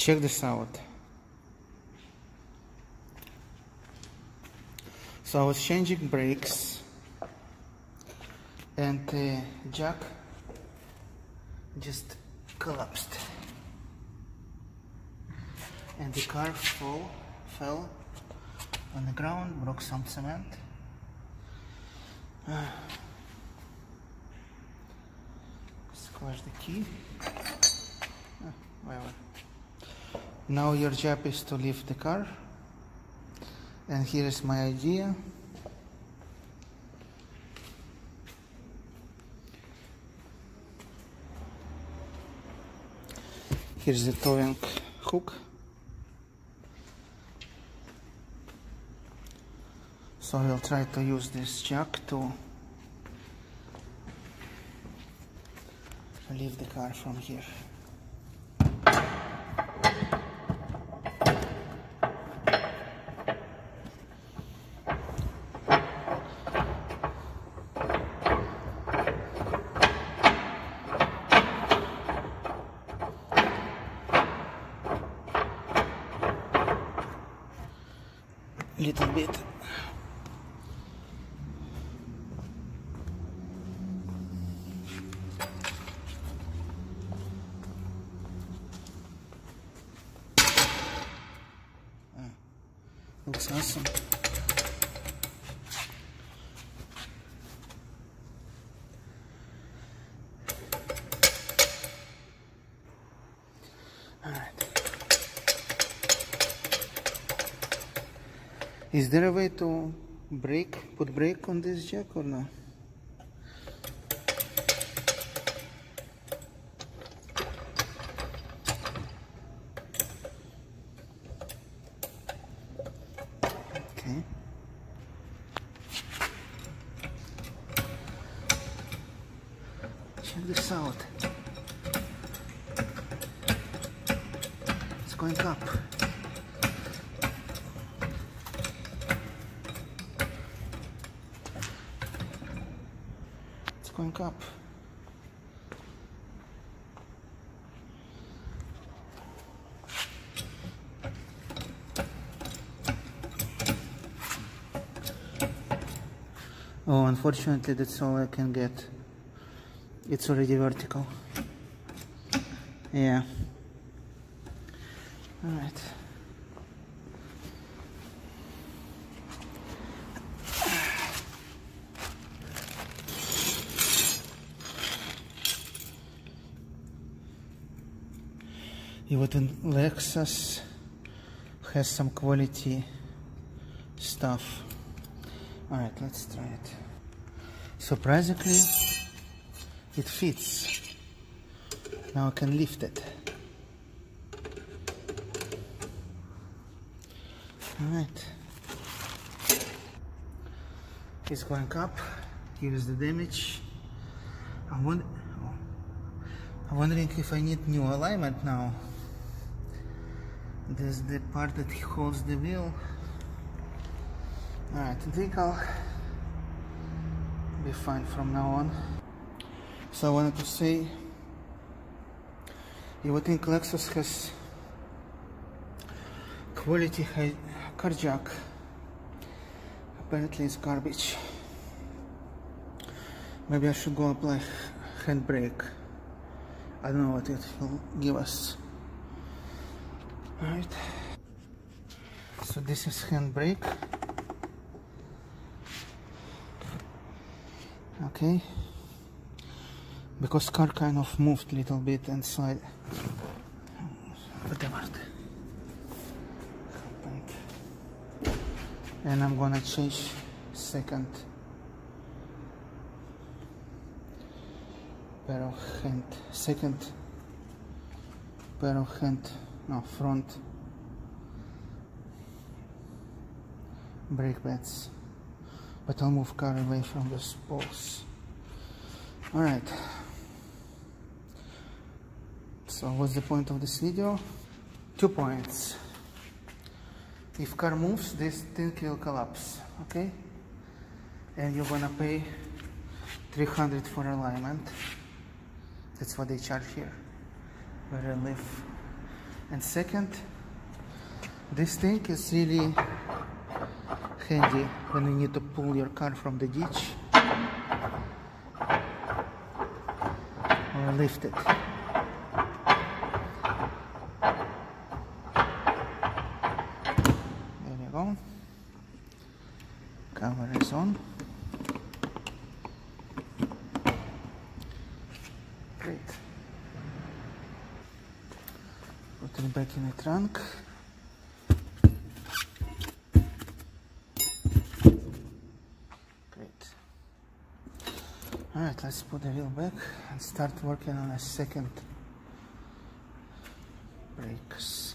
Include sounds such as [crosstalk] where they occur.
check this out. So I was changing brakes and the jack just collapsed. And the car fall, fell on the ground broke some cement. [sighs] Squash the key. Ah, whatever now your job is to leave the car. And here is my idea. Here's the towing hook. So I'll try to use this jack to leave the car from here little bit Ah, looks awesome Is there a way to brake, put brake on this jack or no? Okay. Check this out. It's going up. Going up. Oh, unfortunately, that's all I can get. It's already vertical. Yeah. All right. Even Lexus has some quality stuff. Alright, let's try it. Surprisingly, it fits. Now I can lift it. Alright. It's going up. Here is the damage. I'm, wonder oh. I'm wondering if I need new alignment now. This is the part that holds the wheel. Alright, I think I'll be fine from now on. So I wanted to say, you would think Lexus has quality car jack. Apparently it's garbage. Maybe I should go apply handbrake. I don't know what it will give us. Alright. So this is handbrake. Okay. Because car kind of moved a little bit inside. And I'm gonna change second pair of hand second pair of hand no front. Brake pads. But I'll move car away from the spokes alright. So what's the point of this video? Two points. If car moves this thing will collapse okay? And you're gonna pay 300 for alignment. That's what they charge here. Where I live And second, this thing is really handy when you need to pull your car from the ditch or lift it. There you go. Cover is on. Great. Put it back in the trunk. Great. Alright, let's put the wheel back and start working on a second brakes.